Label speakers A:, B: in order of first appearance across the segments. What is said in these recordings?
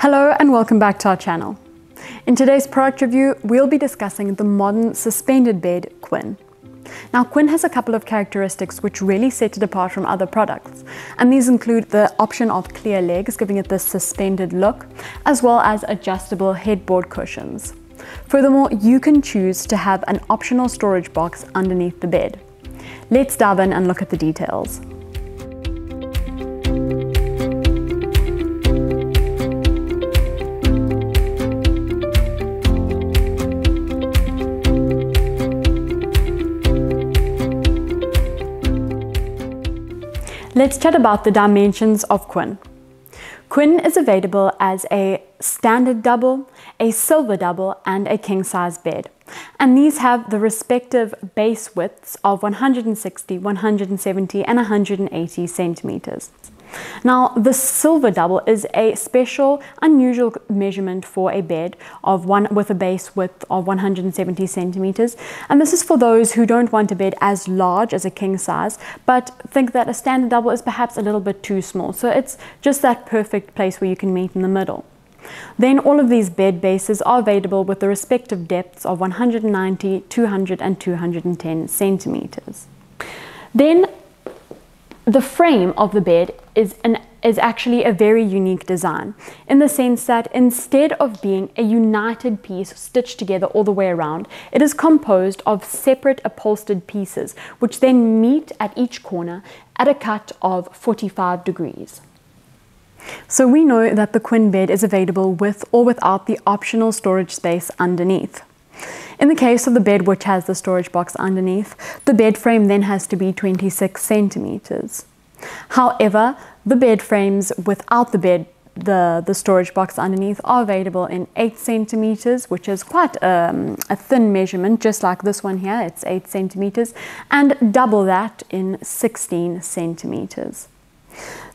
A: Hello and welcome back to our channel. In today's product review, we'll be discussing the modern suspended bed Quinn. Now Quinn has a couple of characteristics which really set it apart from other products, and these include the option of clear legs, giving it this suspended look, as well as adjustable headboard cushions. Furthermore, you can choose to have an optional storage box underneath the bed. Let's dive in and look at the details. Let's chat about the dimensions of Quinn. Quinn is available as a standard double, a silver double, and a king size bed. And these have the respective base widths of 160, 170, and 180 centimeters. Now, the silver double is a special, unusual measurement for a bed of one with a base width of 170 centimeters. And this is for those who don't want a bed as large as a king size, but think that a standard double is perhaps a little bit too small. So it's just that perfect place where you can meet in the middle. Then all of these bed bases are available with the respective depths of 190, 200 and 210 centimeters. Then the frame of the bed is an is actually a very unique design in the sense that instead of being a united piece stitched together all the way around, it is composed of separate upholstered pieces which then meet at each corner at a cut of 45 degrees. So we know that the Quinn bed is available with or without the optional storage space underneath. In the case of the bed which has the storage box underneath, the bed frame then has to be 26 centimeters. However, the bed frames without the bed the, the storage box underneath are available in 8 centimeters, which is quite um, a thin measurement, just like this one here, it's 8 centimeters, and double that in 16 centimeters.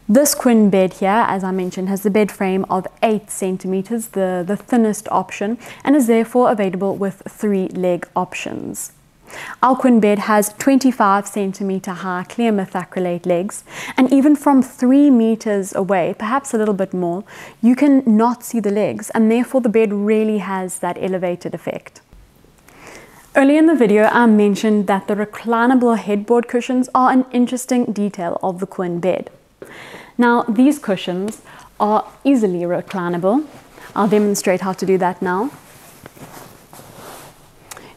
A: This Quinn bed here, as I mentioned, has the bed frame of 8 centimeters, the, the thinnest option, and is therefore available with three leg options. Quinn bed has 25 centimeter high clear methacrylate legs, and even from 3 meters away, perhaps a little bit more, you can not see the legs, and therefore the bed really has that elevated effect. Earlier in the video, I mentioned that the reclinable headboard cushions are an interesting detail of the Quinn bed. Now, these cushions are easily reclinable. I'll demonstrate how to do that now.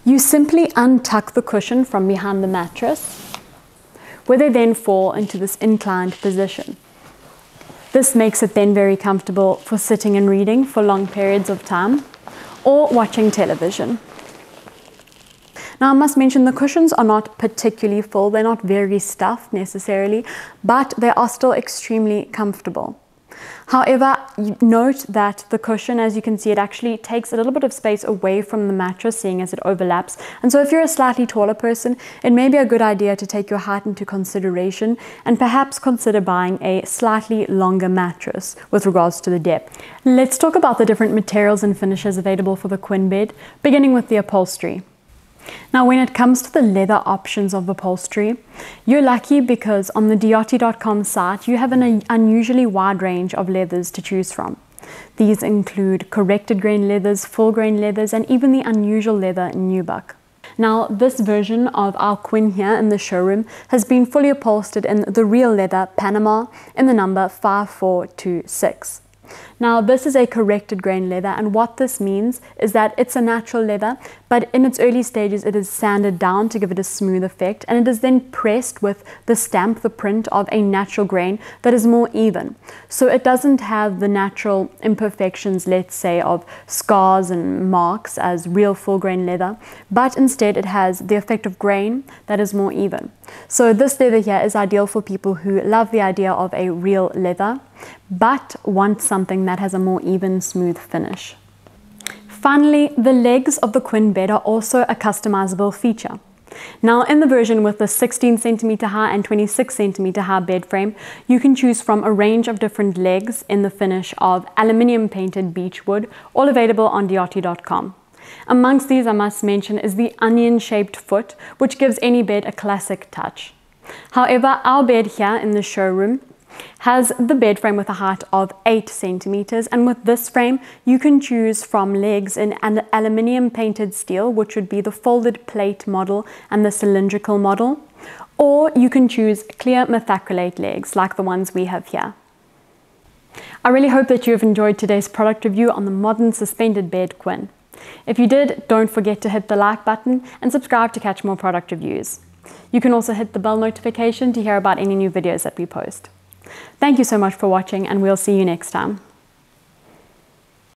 A: You simply untuck the cushion from behind the mattress, where they then fall into this inclined position. This makes it then very comfortable for sitting and reading for long periods of time or watching television. Now I must mention the cushions are not particularly full, they're not very stuffed necessarily, but they are still extremely comfortable. However, note that the cushion, as you can see, it actually takes a little bit of space away from the mattress, seeing as it overlaps. And so if you're a slightly taller person, it may be a good idea to take your height into consideration and perhaps consider buying a slightly longer mattress with regards to the depth. Let's talk about the different materials and finishes available for the Quinn bed, beginning with the upholstery. Now, when it comes to the leather options of upholstery, you're lucky because on the Diotti.com site, you have an unusually wide range of leathers to choose from. These include corrected grain leathers, full grain leathers, and even the unusual leather nubuck. Now, this version of our Quinn here in the showroom has been fully upholstered in the real leather Panama in the number 5426. Now this is a corrected grain leather and what this means is that it's a natural leather but in its early stages it is sanded down to give it a smooth effect and it is then pressed with the stamp, the print of a natural grain that is more even. So it doesn't have the natural imperfections let's say of scars and marks as real full grain leather but instead it has the effect of grain that is more even. So this leather here is ideal for people who love the idea of a real leather but want something that has a more even, smooth finish. Finally, the legs of the Quinn bed are also a customizable feature. Now in the version with the 16 centimeter high and 26 centimeter high bed frame, you can choose from a range of different legs in the finish of aluminium painted beech wood, all available on Diotti.com. Amongst these I must mention is the onion shaped foot, which gives any bed a classic touch. However, our bed here in the showroom has the bed frame with a height of 8 centimeters and with this frame you can choose from legs in an aluminium painted steel which would be the folded plate model and the cylindrical model or you can choose clear methacrylate legs like the ones we have here. I really hope that you have enjoyed today's product review on the modern suspended bed Quinn. If you did, don't forget to hit the like button and subscribe to catch more product reviews. You can also hit the bell notification to hear about any new videos that we post. Thank you so much for watching and we'll see you next time.